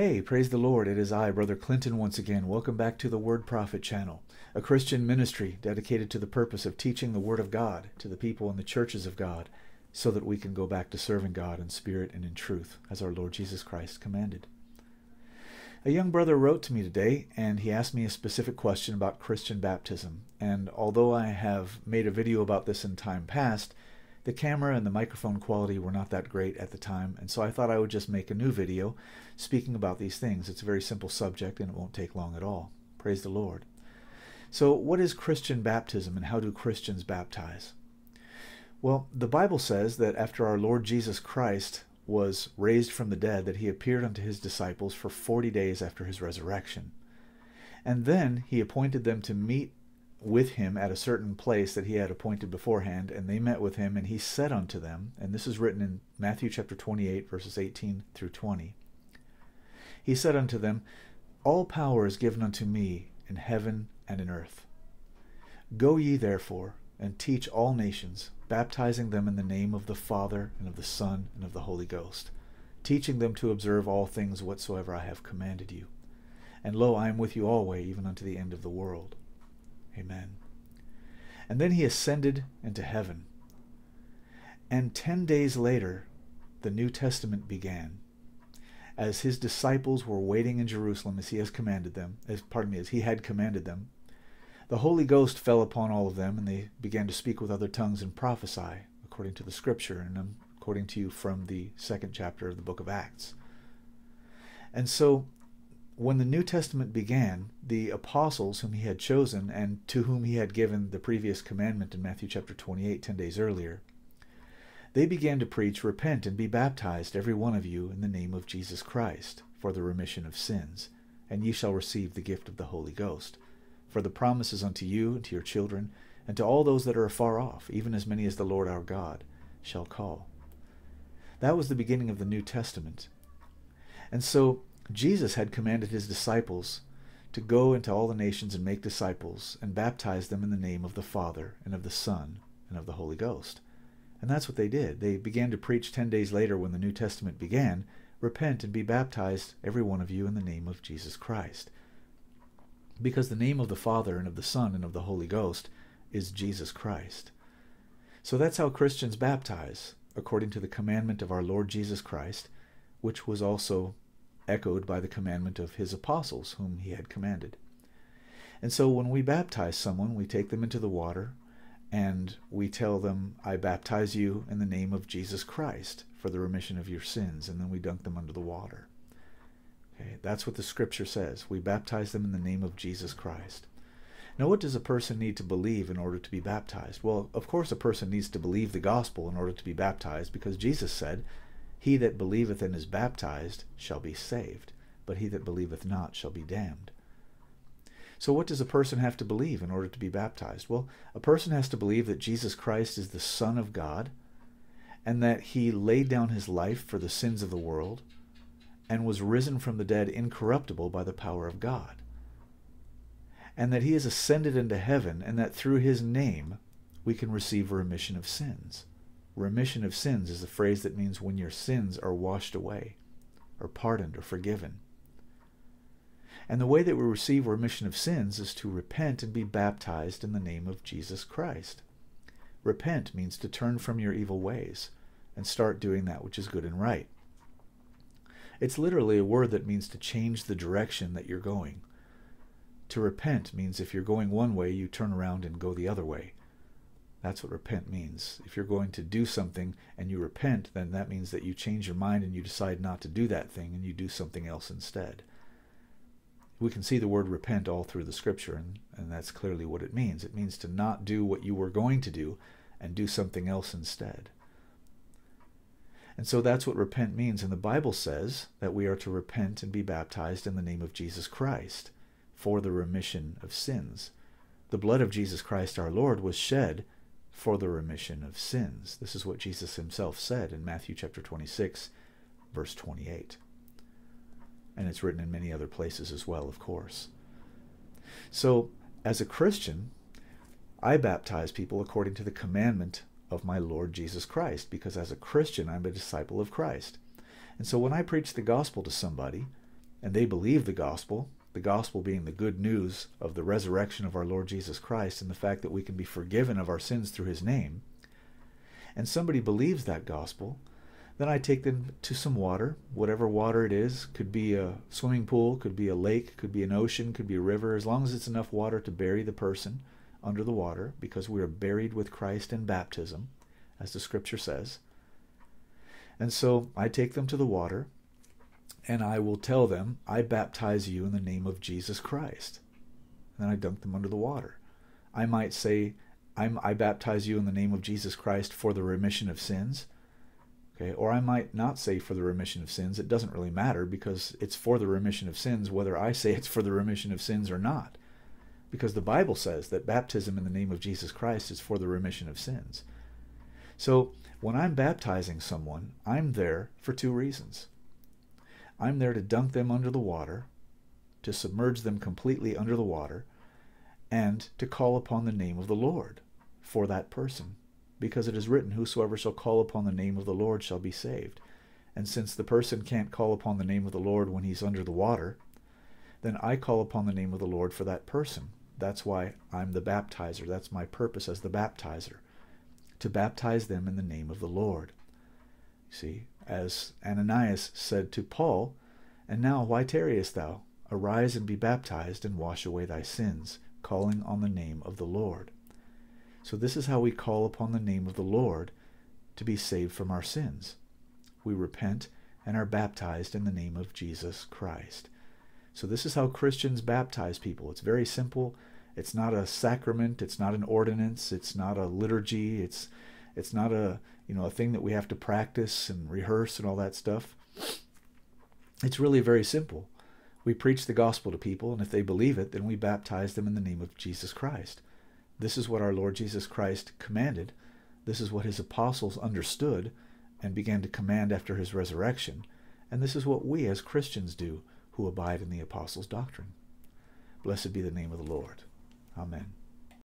Hey, praise the Lord. It is I, Brother Clinton, once again. Welcome back to the Word Prophet channel, a Christian ministry dedicated to the purpose of teaching the Word of God to the people in the churches of God so that we can go back to serving God in spirit and in truth, as our Lord Jesus Christ commanded. A young brother wrote to me today and he asked me a specific question about Christian baptism. And although I have made a video about this in time past, the camera and the microphone quality were not that great at the time, and so I thought I would just make a new video speaking about these things. It's a very simple subject and it won't take long at all. Praise the Lord. So, what is Christian baptism and how do Christians baptize? Well, the Bible says that after our Lord Jesus Christ was raised from the dead, that he appeared unto his disciples for 40 days after his resurrection. And then he appointed them to meet with him at a certain place that he had appointed beforehand, and they met with him, and he said unto them, and this is written in Matthew chapter 28, verses 18 through 20. He said unto them, All power is given unto me in heaven and in earth. Go ye therefore, and teach all nations, baptizing them in the name of the Father, and of the Son, and of the Holy Ghost, teaching them to observe all things whatsoever I have commanded you. And lo, I am with you alway, even unto the end of the world. Amen. And then he ascended into heaven. And ten days later, the New Testament began. As his disciples were waiting in Jerusalem as he has commanded them, as pardon me, as he had commanded them, the Holy Ghost fell upon all of them, and they began to speak with other tongues and prophesy, according to the Scripture, and um, I'm quoting to you from the second chapter of the book of Acts. And so when the New Testament began, the apostles whom he had chosen and to whom he had given the previous commandment in Matthew chapter 28, 10 days earlier, they began to preach, Repent and be baptized, every one of you, in the name of Jesus Christ, for the remission of sins, and ye shall receive the gift of the Holy Ghost. For the promise is unto you and to your children, and to all those that are afar off, even as many as the Lord our God shall call. That was the beginning of the New Testament. And so Jesus had commanded his disciples to go into all the nations and make disciples and baptize them in the name of the Father and of the Son and of the Holy Ghost. And that's what they did. They began to preach ten days later when the New Testament began Repent and be baptized, every one of you, in the name of Jesus Christ. Because the name of the Father and of the Son and of the Holy Ghost is Jesus Christ. So that's how Christians baptize, according to the commandment of our Lord Jesus Christ, which was also echoed by the commandment of his apostles, whom he had commanded. And so when we baptize someone, we take them into the water and we tell them, I baptize you in the name of Jesus Christ for the remission of your sins, and then we dunk them under the water. Okay, that's what the scripture says. We baptize them in the name of Jesus Christ. Now, what does a person need to believe in order to be baptized? Well, of course, a person needs to believe the gospel in order to be baptized because Jesus said, he that believeth and is baptized shall be saved, but he that believeth not shall be damned. So, what does a person have to believe in order to be baptized? Well, a person has to believe that Jesus Christ is the Son of God, and that he laid down his life for the sins of the world, and was risen from the dead incorruptible by the power of God, and that he has ascended into heaven, and that through his name we can receive remission of sins. Remission of sins is a phrase that means when your sins are washed away, or pardoned, or forgiven. And the way that we receive remission of sins is to repent and be baptized in the name of Jesus Christ. Repent means to turn from your evil ways and start doing that which is good and right. It's literally a word that means to change the direction that you're going. To repent means if you're going one way, you turn around and go the other way. That's what repent means. If you're going to do something and you repent, then that means that you change your mind and you decide not to do that thing and you do something else instead. We can see the word repent all through the scripture, and, and that's clearly what it means. It means to not do what you were going to do and do something else instead. And so that's what repent means. And the Bible says that we are to repent and be baptized in the name of Jesus Christ for the remission of sins. The blood of Jesus Christ our Lord was shed for the remission of sins. This is what Jesus himself said in Matthew chapter 26, verse 28. And it's written in many other places as well, of course. So, as a Christian, I baptize people according to the commandment of my Lord Jesus Christ, because as a Christian, I'm a disciple of Christ. And so when I preach the gospel to somebody, and they believe the gospel, the gospel being the good news of the resurrection of our Lord Jesus Christ and the fact that we can be forgiven of our sins through his name, and somebody believes that gospel, then I take them to some water, whatever water it is, could be a swimming pool, could be a lake, could be an ocean, could be a river, as long as it's enough water to bury the person under the water, because we are buried with Christ in baptism, as the scripture says. And so I take them to the water, and I will tell them, I baptize you in the name of Jesus Christ. And then I dunk them under the water. I might say, I'm, I baptize you in the name of Jesus Christ for the remission of sins. Okay, or I might not say for the remission of sins. It doesn't really matter because it's for the remission of sins, whether I say it's for the remission of sins or not. Because the Bible says that baptism in the name of Jesus Christ is for the remission of sins. So when I'm baptizing someone, I'm there for two reasons. I'm there to dunk them under the water, to submerge them completely under the water, and to call upon the name of the Lord for that person. Because it is written, Whosoever shall call upon the name of the Lord shall be saved. And since the person can't call upon the name of the Lord when he's under the water, then I call upon the name of the Lord for that person. That's why I'm the baptizer. That's my purpose as the baptizer, to baptize them in the name of the Lord. See, as Ananias said to Paul, And now why tarriest thou? Arise and be baptized, and wash away thy sins, calling on the name of the Lord. So this is how we call upon the name of the Lord to be saved from our sins. We repent and are baptized in the name of Jesus Christ. So this is how Christians baptize people. It's very simple. It's not a sacrament, it's not an ordinance, it's not a liturgy, it's it's not a you know a thing that we have to practice and rehearse and all that stuff. It's really very simple. We preach the gospel to people, and if they believe it, then we baptize them in the name of Jesus Christ. This is what our Lord Jesus Christ commanded. This is what his apostles understood and began to command after his resurrection. And this is what we as Christians do who abide in the apostles' doctrine. Blessed be the name of the Lord. Amen.